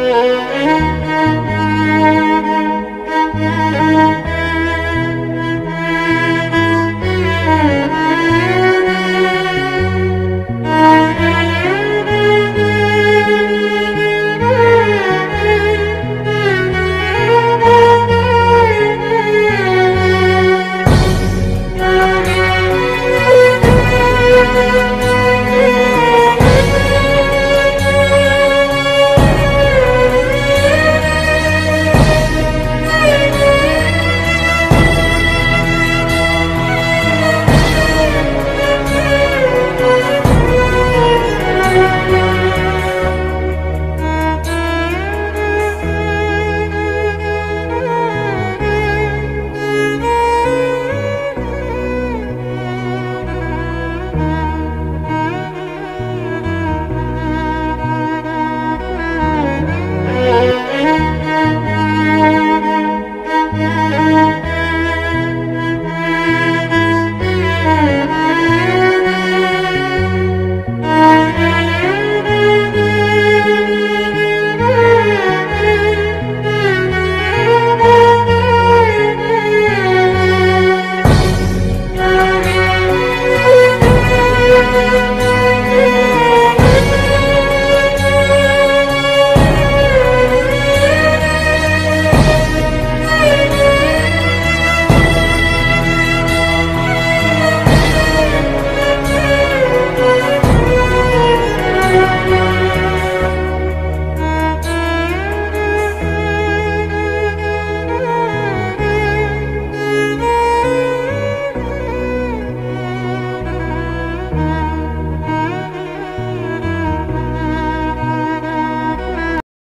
Oh.